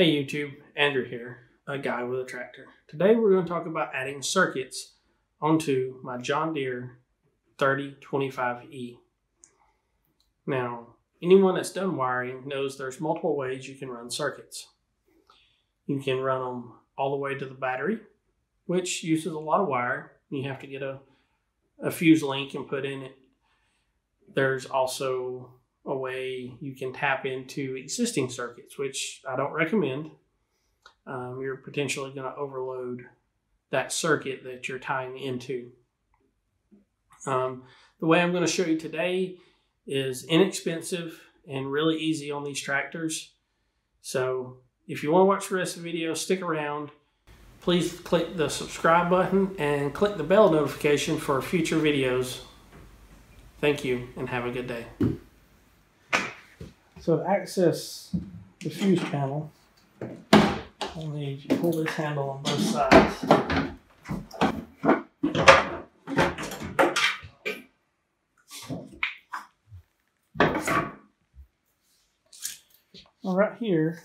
Hey YouTube, Andrew here, a guy with a tractor. Today we're going to talk about adding circuits onto my John Deere 3025E. Now, anyone that's done wiring knows there's multiple ways you can run circuits. You can run them all the way to the battery, which uses a lot of wire. You have to get a, a fuse link and put in it. There's also a way you can tap into existing circuits, which I don't recommend. Um, you're potentially going to overload that circuit that you're tying into. Um, the way I'm going to show you today is inexpensive and really easy on these tractors. So if you want to watch the rest of the video, stick around. Please click the subscribe button and click the bell notification for future videos. Thank you and have a good day. So to access the fuse panel, I'll need you pull this handle on both sides. Well, right here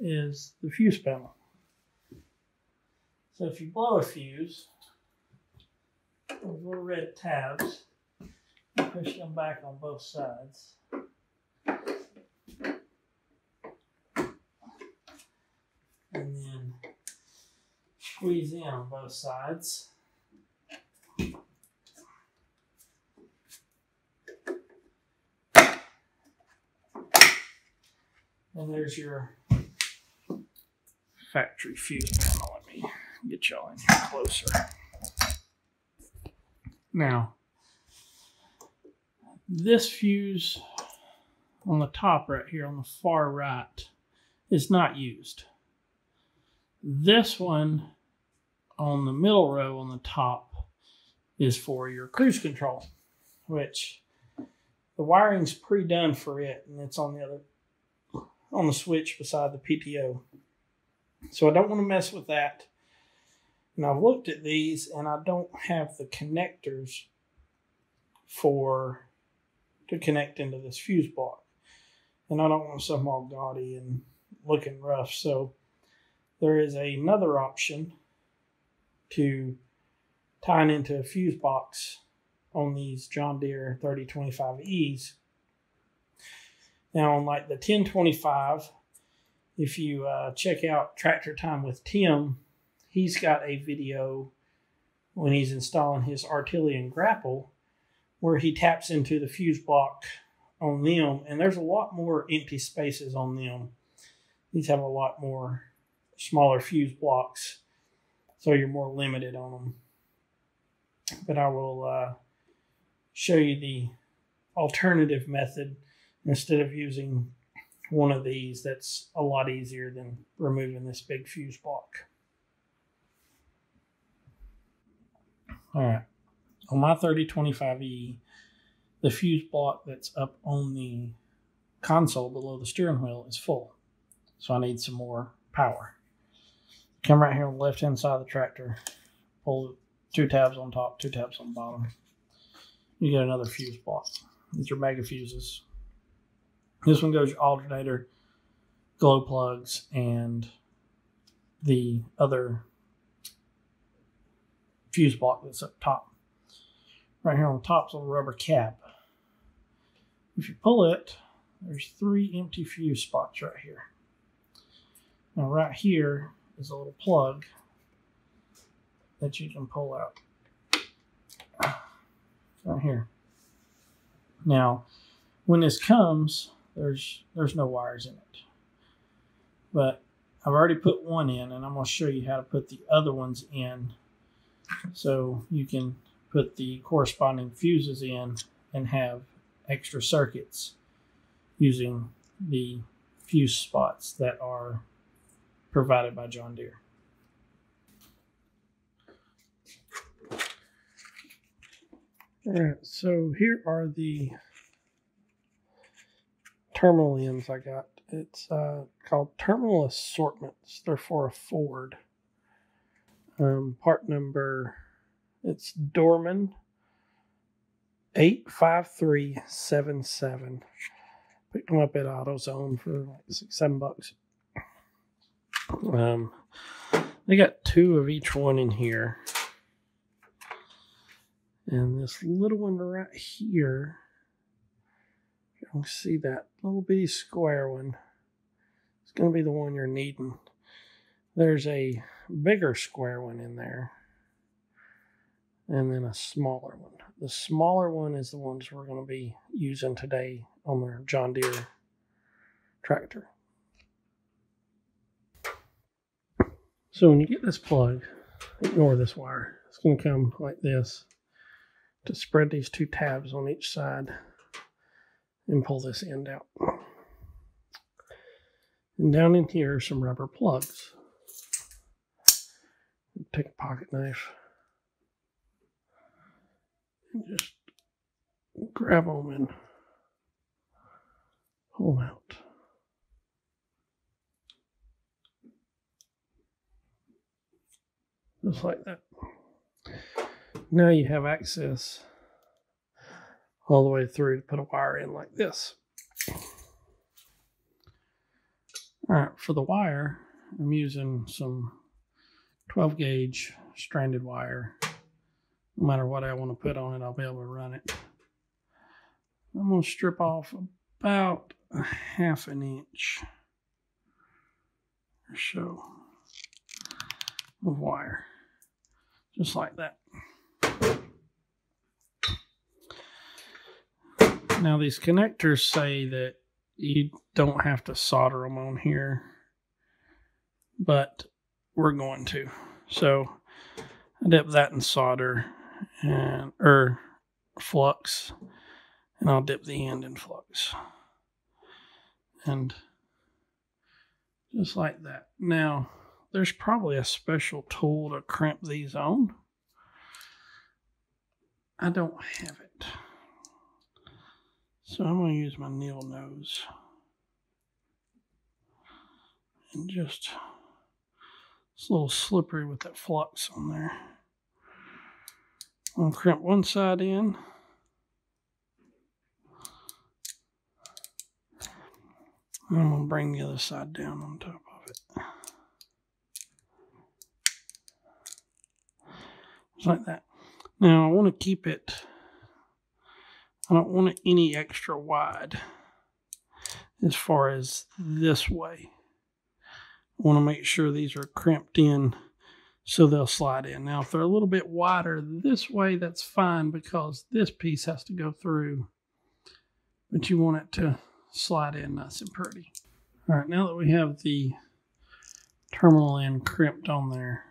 is the fuse panel. So if you blow a fuse, those little red tabs, push them back on both sides. and then squeeze in on both sides. And there's your factory fuse panel. Let me get y'all in here closer. Now, this fuse on the top right here on the far right is not used. This one on the middle row on the top is for your cruise control, which the wiring's pre-done for it, and it's on the other on the switch beside the PTO. So I don't want to mess with that. And I've looked at these, and I don't have the connectors for to connect into this fuse block, and I don't want something all gaudy and looking rough. So there is another option to tying into a fuse box on these John Deere 3025Es. Now, on like the 1025, if you uh, check out Tractor Time with Tim, he's got a video when he's installing his Artillian grapple where he taps into the fuse block on them, and there's a lot more empty spaces on them. These have a lot more smaller fuse blocks, so you're more limited on them. But I will uh, show you the alternative method instead of using one of these that's a lot easier than removing this big fuse block. All right, on my 3025E, the fuse block that's up on the console below the steering wheel is full. So I need some more power come right here on the left hand side of the tractor, pull two tabs on top, two tabs on bottom. You get another fuse block. These are mega fuses. This one goes your alternator, glow plugs, and the other fuse block that's up top. Right here on the top is a rubber cap. If you pull it, there's three empty fuse spots right here. Now right here is a little plug that you can pull out right here. Now, when this comes, there's there's no wires in it. But I've already put one in and I'm going to show you how to put the other ones in so you can put the corresponding fuses in and have extra circuits using the fuse spots that are provided by John Deere. All right, so here are the terminal ends I got. It's uh, called terminal assortments. They're for a Ford. Um, part number, it's Dorman 85377. Picked them up at AutoZone for like six, seven bucks. Um, they got two of each one in here. And this little one right here, you can see that little bitty square one. It's going to be the one you're needing. There's a bigger square one in there. And then a smaller one. The smaller one is the ones we're going to be using today on the John Deere tractor. So when you get this plug, ignore this wire. It's going to come like this to spread these two tabs on each side and pull this end out. And down in here are some rubber plugs. Take a pocket knife and just grab them and pull them out. Just like that. Now you have access all the way through to put a wire in like this. All right, for the wire, I'm using some 12 gauge stranded wire. No matter what I want to put on it, I'll be able to run it. I'm going to strip off about a half an inch or so of wire. Just like that. Now these connectors say that you don't have to solder them on here, but we're going to. So I dip that in solder and or flux, and I'll dip the end in flux. And just like that. Now, there's probably a special tool to crimp these on. I don't have it. So I'm going to use my needle nose. And just, it's a little slippery with that flux on there. I'm going to crimp one side in. And I'm going to bring the other side down on top of it. Like that. Now I want to keep it, I don't want it any extra wide as far as this way. I want to make sure these are crimped in so they'll slide in. Now, if they're a little bit wider this way, that's fine because this piece has to go through, but you want it to slide in nice and pretty. All right, now that we have the terminal end crimped on there,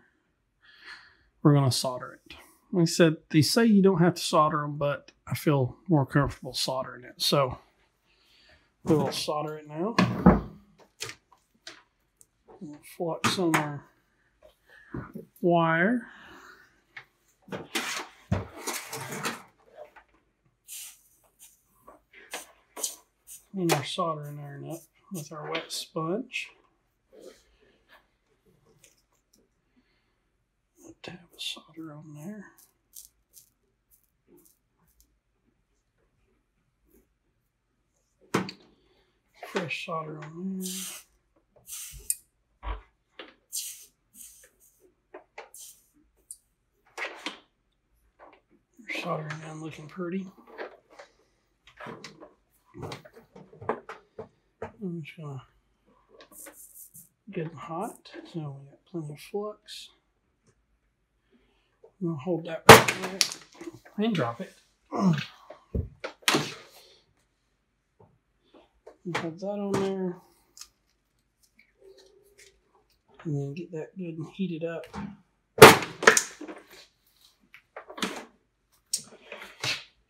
we're going to solder it. Like I said, they say you don't have to solder them, but I feel more comfortable soldering it. So we'll solder it now. We'll flux on our wire. Clean our soldering iron up with our wet sponge. A tab of solder on there. Fresh solder on there. soldering gun looking pretty. I'm just gonna get them hot. So we got plenty of flux. I'm gonna hold that right there and drop it. put that on there. And then get that good and heated up.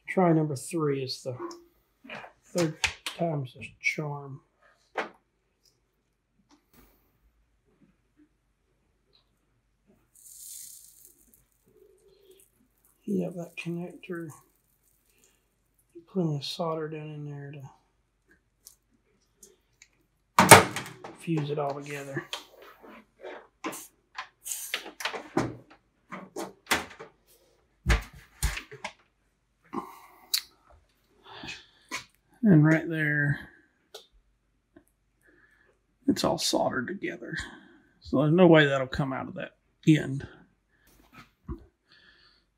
Try number three is the third time's the charm. You have that connector. Plenty of solder down in there to fuse it all together. And right there, it's all soldered together. So there's no way that'll come out of that end.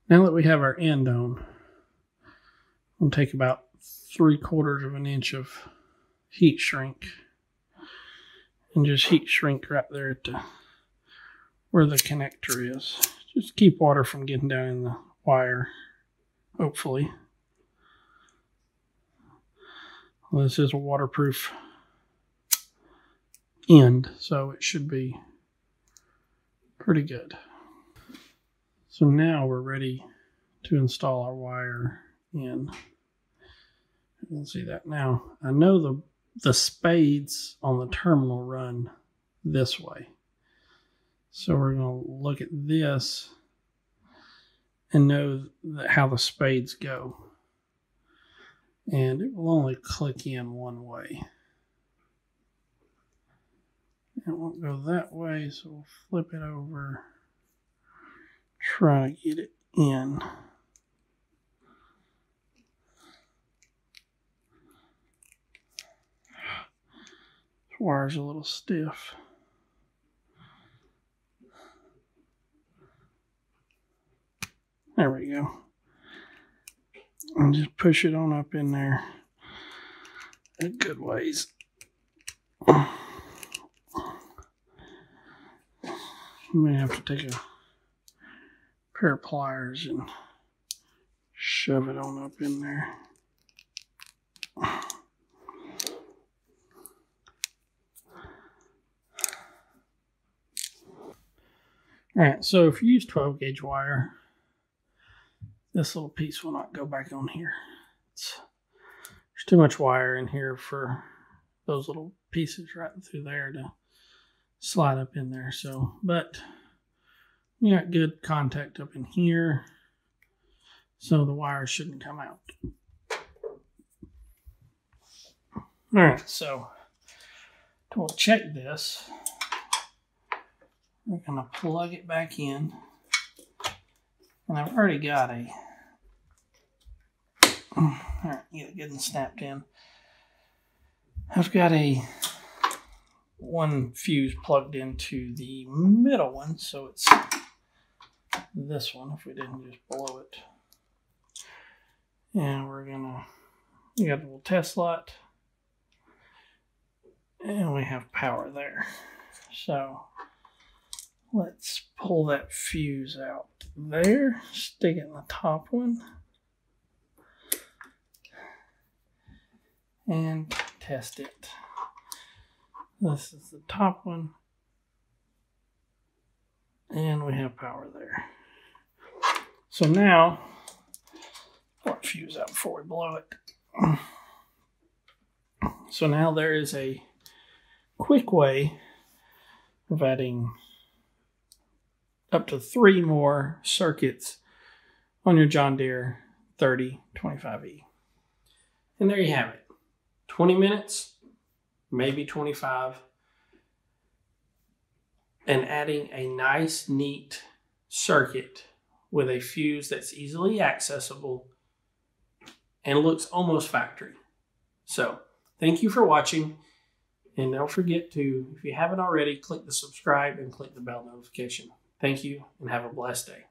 Now that we have our end on, we'll take about three quarters of an inch of heat shrink and just heat shrink right there at the where the connector is. Just keep water from getting down in the wire, hopefully. Well, this is a waterproof end, so it should be pretty good. So now we're ready to install our wire in. You can see that now. I know the the spades on the terminal run this way. So we're going to look at this and know how the spades go. And it will only click in one way. It won't go that way, so we'll flip it over, try to get it in. This wire's a little stiff. There we go. And just push it on up in there a good ways. You may have to take a pair of pliers and shove it on up in there. All right, so if you use 12 gauge wire, this little piece will not go back on here. It's, there's too much wire in here for those little pieces right through there to slide up in there. So, but we got good contact up in here, so the wire shouldn't come out. All right, so to check this, we're going to plug it back in. And I've already got a, all right, get it good and snapped in. I've got a one fuse plugged into the middle one, so it's this one if we didn't just blow it. And we're gonna, we got a little test lot, and we have power there. So Let's pull that fuse out there, stick it in the top one, and test it. This is the top one, and we have power there. So now, that fuse out before we blow it. So now there is a quick way of adding up to three more circuits on your John Deere 3025E. And there you have it 20 minutes, maybe 25, and adding a nice, neat circuit with a fuse that's easily accessible and looks almost factory. So, thank you for watching. And don't forget to, if you haven't already, click the subscribe and click the bell notification. Thank you and have a blessed day.